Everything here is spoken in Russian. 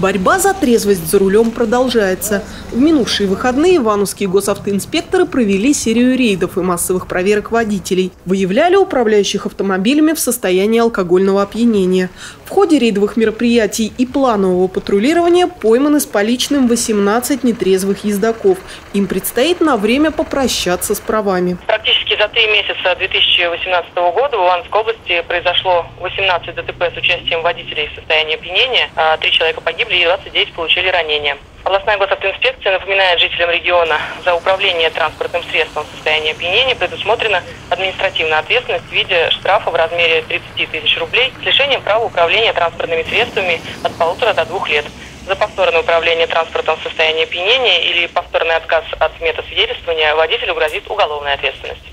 Борьба за трезвость за рулем продолжается. В минувшие выходные ивановские госавтоинспекторы провели серию рейдов и массовых проверок водителей. Выявляли управляющих автомобилями в состоянии алкогольного опьянения. В ходе рейдовых мероприятий и планового патрулирования пойманы с поличным 18 нетрезвых ездаков. Им предстоит на время попрощаться с правами. Практически за три месяца 2018 года в Ивановской области произошло 18 ДТП с участием водителей в состоянии опьянения. А, три человека погибли и 29 получили ранения. Областная госавтоинспекция напоминает жителям региона, за управление транспортным средством в состоянии опьянения предусмотрена административная ответственность в виде штрафа в размере 30 тысяч рублей с лишением права управления транспортными средствами от полутора до двух лет. За повторное управление транспортом в состоянии опьянения или повторный отказ от метасвидетельствования водителю грозит уголовная ответственность.